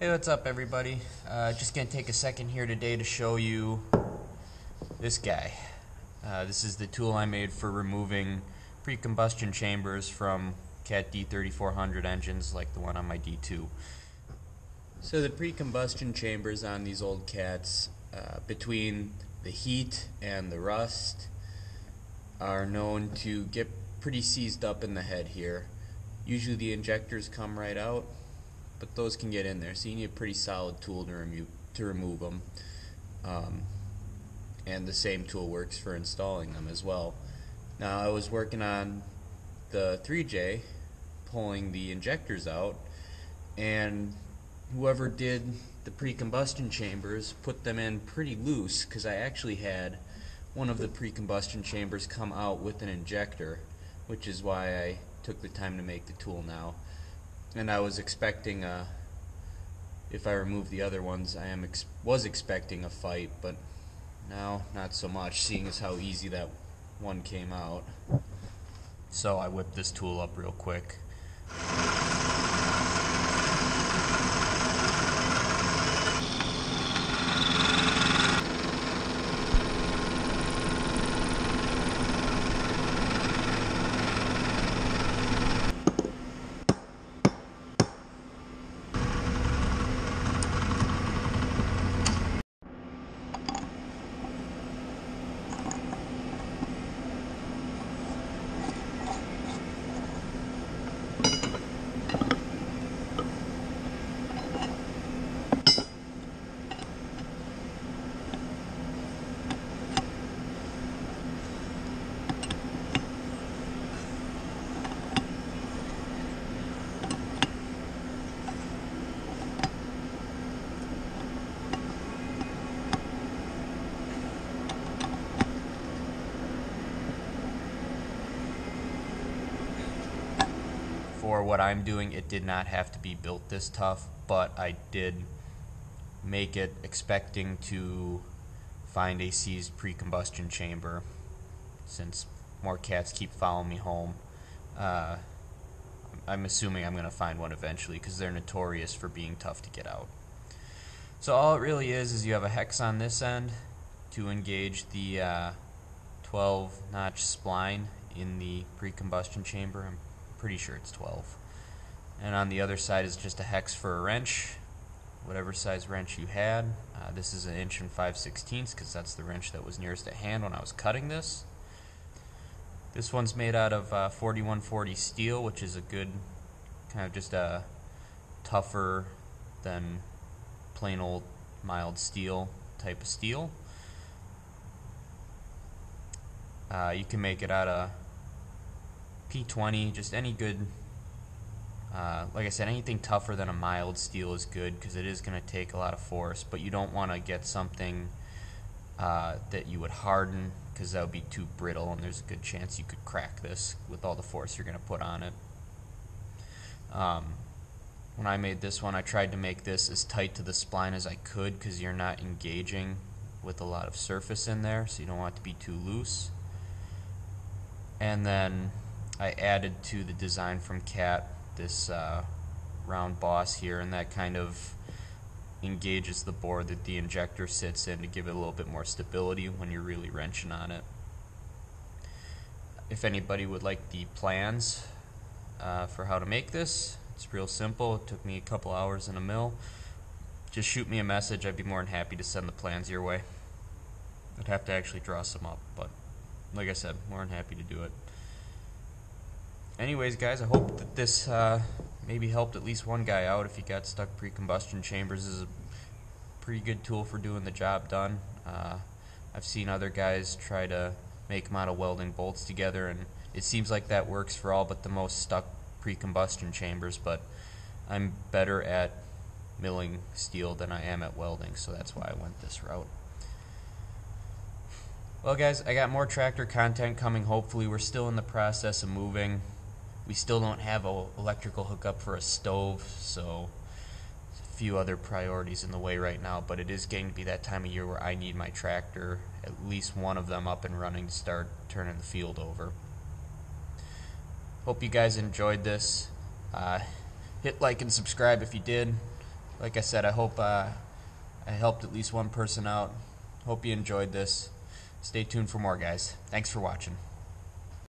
Hey, what's up, everybody? Uh, just gonna take a second here today to show you this guy. Uh, this is the tool I made for removing pre-combustion chambers from Cat D3400 engines like the one on my D2. So the pre-combustion chambers on these old cats, uh, between the heat and the rust, are known to get pretty seized up in the head here. Usually the injectors come right out, but those can get in there. So you need a pretty solid tool to remove to remove them. Um, and the same tool works for installing them as well. Now I was working on the 3J, pulling the injectors out, and whoever did the pre-combustion chambers put them in pretty loose because I actually had one of the pre-combustion chambers come out with an injector, which is why I took the time to make the tool now and I was expecting a. If I remove the other ones, I am ex was expecting a fight, but now not so much, seeing as how easy that one came out. So I whipped this tool up real quick. For what I'm doing, it did not have to be built this tough, but I did make it expecting to find a seized pre-combustion chamber since more cats keep following me home. Uh, I'm assuming I'm going to find one eventually because they're notorious for being tough to get out. So all it really is is you have a hex on this end to engage the uh, 12 notch spline in the pre-combustion chamber. I'm pretty sure it's 12. And on the other side is just a hex for a wrench, whatever size wrench you had. Uh, this is an inch and 5 sixteenths because that's the wrench that was nearest at hand when I was cutting this. This one's made out of uh, 4140 steel, which is a good kind of just a tougher than plain old mild steel type of steel. Uh, you can make it out of P20, just any good, uh, like I said, anything tougher than a mild steel is good because it is going to take a lot of force, but you don't want to get something uh, that you would harden because that would be too brittle and there's a good chance you could crack this with all the force you're going to put on it. Um, when I made this one, I tried to make this as tight to the spline as I could because you're not engaging with a lot of surface in there, so you don't want it to be too loose. And then I added to the design from Cat this uh, round boss here, and that kind of engages the board that the injector sits in to give it a little bit more stability when you're really wrenching on it. If anybody would like the plans uh, for how to make this, it's real simple. It took me a couple hours in a mill. Just shoot me a message. I'd be more than happy to send the plans your way. I'd have to actually draw some up, but like I said, more than happy to do it anyways, guys, I hope that this uh, maybe helped at least one guy out if he got stuck pre-combustion chambers. Is a pretty good tool for doing the job done. Uh, I've seen other guys try to make of welding bolts together, and it seems like that works for all but the most stuck pre-combustion chambers, but I'm better at milling steel than I am at welding, so that's why I went this route. Well, guys, I got more tractor content coming. Hopefully, we're still in the process of moving. We still don't have an electrical hookup for a stove, so a few other priorities in the way right now, but it is getting to be that time of year where I need my tractor, at least one of them up and running to start turning the field over. Hope you guys enjoyed this. Uh, hit like and subscribe if you did. like I said, I hope uh, I helped at least one person out. Hope you enjoyed this. Stay tuned for more, guys. Thanks for watching.